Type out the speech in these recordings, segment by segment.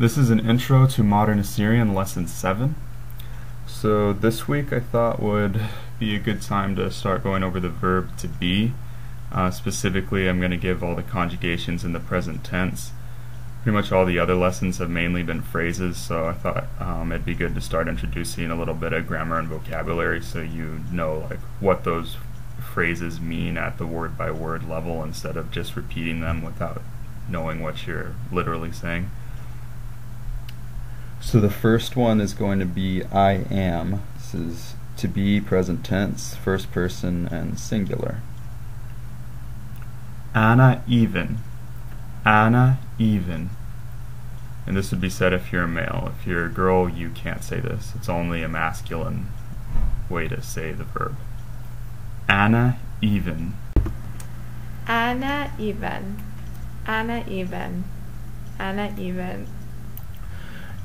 This is an intro to Modern Assyrian Lesson 7. So this week I thought would be a good time to start going over the verb to be. Uh, specifically, I'm going to give all the conjugations in the present tense. Pretty much all the other lessons have mainly been phrases, so I thought um, it'd be good to start introducing a little bit of grammar and vocabulary so you know like what those phrases mean at the word by word level instead of just repeating them without knowing what you're literally saying. So the first one is going to be I am. This is to be present tense, first person and singular. Anna even. Anna even. And this would be said if you're a male. If you're a girl, you can't say this. It's only a masculine way to say the verb. Anna even. Anna even. Anna even. Anna even.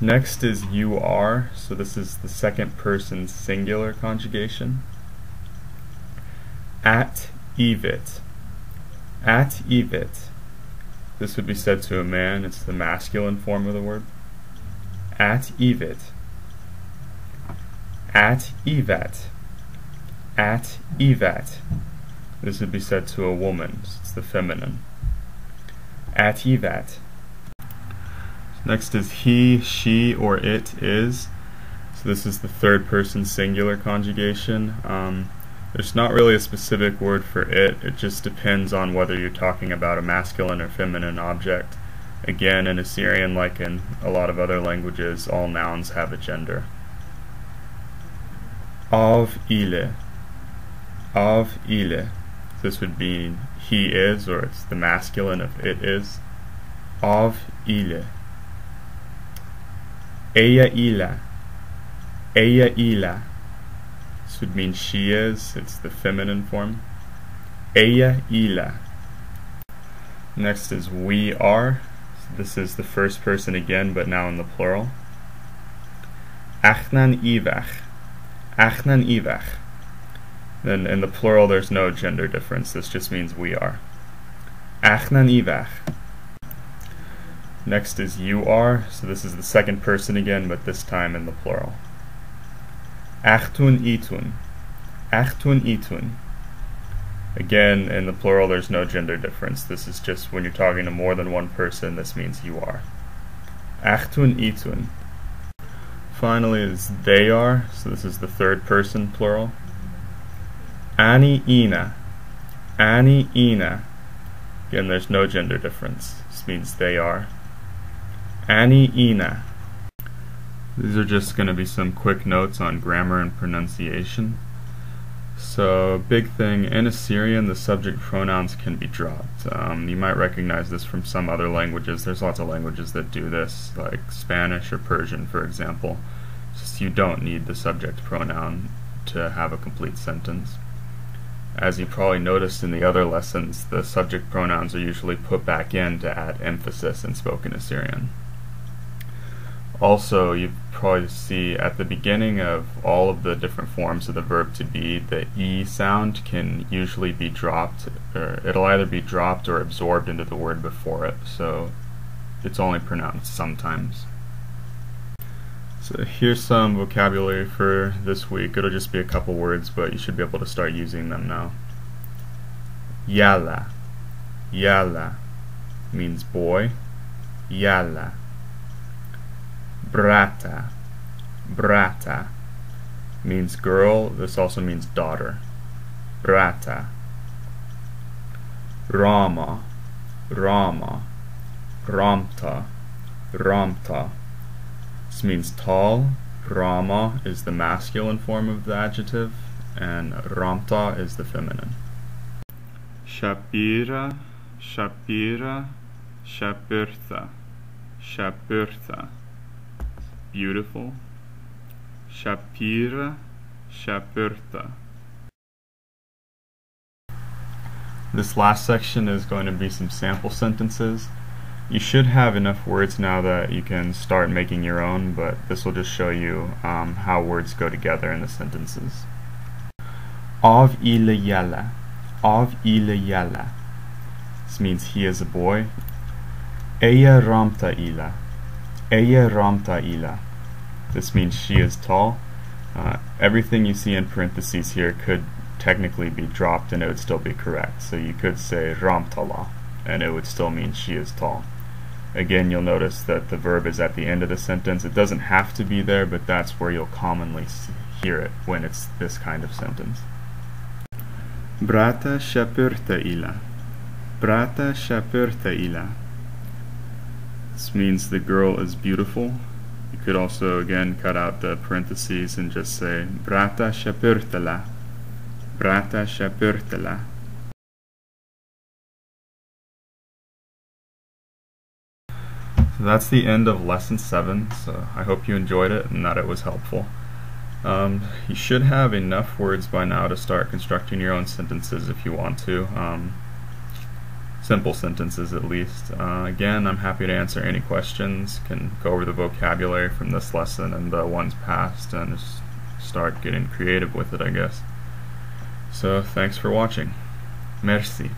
Next is you are, so this is the second person singular conjugation. At evit. At evit. This would be said to a man, it's the masculine form of the word. At evit. At evat. At evat. This would be said to a woman, so it's the feminine. At evat. Next is he, she, or it is. So this is the third person singular conjugation. Um, there's not really a specific word for it, it just depends on whether you're talking about a masculine or feminine object. Again, in Assyrian, like in a lot of other languages, all nouns have a gender. Av ile. Av ile. This would be he is, or it's the masculine of it is. Av ile. Ella ila. Ella ila. This would mean she is. It's the feminine form. Ella ila. Next is we are. So this is the first person again, but now in the plural. Achnan ivach. Achnan ivach. Then in the plural there's no gender difference. This just means we are. Achnan ivach. Next is you are, so this is the second person again, but this time in the plural. Achtun itun. Achtun itun. Again, in the plural, there's no gender difference. This is just when you're talking to more than one person, this means you are. Achtun itun. Finally is they are, so this is the third person plural. Ani ina. Ani ina. Again, there's no gender difference. This means they are. Ani Ina. These are just going to be some quick notes on grammar and pronunciation. So, big thing, in Assyrian the subject pronouns can be dropped. Um, you might recognize this from some other languages. There's lots of languages that do this, like Spanish or Persian, for example. Just you don't need the subject pronoun to have a complete sentence. As you probably noticed in the other lessons, the subject pronouns are usually put back in to add emphasis in spoken Assyrian. Also, you probably see at the beginning of all of the different forms of the verb to be, the E sound can usually be dropped, or it'll either be dropped or absorbed into the word before it, so it's only pronounced sometimes. So here's some vocabulary for this week. It'll just be a couple words, but you should be able to start using them now. Yala. Yala means boy. Yalla brata. Brata means girl. This also means daughter. Brata. Rama. Rama. Ramta. Ramta. This means tall. Rama is the masculine form of the adjective, and Ramta is the feminine. Shapira, Shapira, Shapirtha, Shapirtha beautiful. Shapira, Shapirta. This last section is going to be some sample sentences. You should have enough words now that you can start making your own, but this will just show you um, how words go together in the sentences. Av ile yala. Av ile yala. This means he is a boy. Eya ramta ila. Ella ramta ila. This means she is tall. Uh, everything you see in parentheses here could technically be dropped and it would still be correct. So you could say ramtala and it would still mean she is tall. Again, you'll notice that the verb is at the end of the sentence. It doesn't have to be there, but that's where you'll commonly hear it when it's this kind of sentence. Brata shapurta ila. Brata shapurta ila. This means the girl is beautiful. You could also, again, cut out the parentheses and just say Brata shapurtala. Brata shapurtala. So that's the end of lesson 7, so I hope you enjoyed it and that it was helpful. Um, you should have enough words by now to start constructing your own sentences if you want to. Um, simple sentences at least. Uh, again, I'm happy to answer any questions, can go over the vocabulary from this lesson and the ones past and start getting creative with it, I guess. So, thanks for watching. Merci.